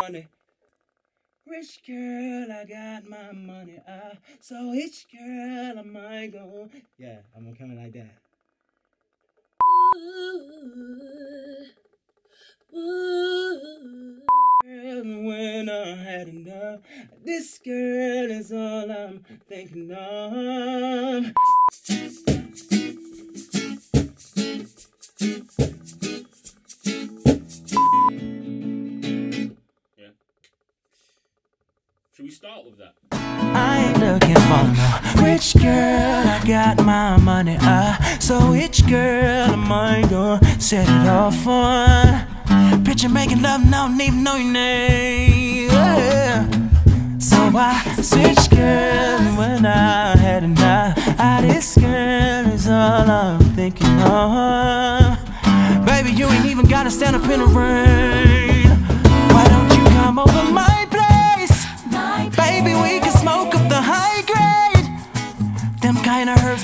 money. Rich girl, I got my money. Ah, so rich girl, I going? Yeah, I'm in like that. Girl, when I had enough, this girl is all I'm thinking of. Should we start with that? I ain't looking for no rich girl. I got my money. Ah, so rich girl, am I gonna set it off for? Picture making love, no know your name. Yeah. So I switch girl when I had enough. Ah, this girl is all I'm thinking of. Baby, you ain't even gotta stand up in the rain.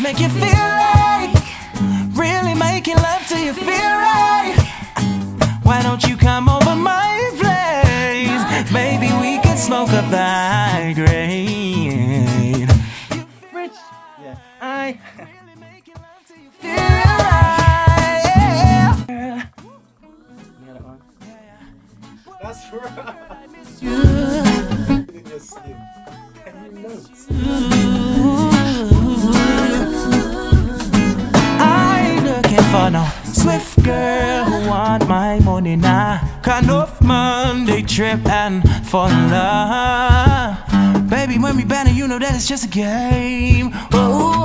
Make you feel like really making love till you feel right. Why don't you come over my place? Maybe we can smoke up the high grade. Rich, yeah, I. Feel right, yeah. You got it on? That's right. For no swift girl who want my money now. Kind of Monday trip and in love. Baby, when we banner, you know that it's just a game. Oh,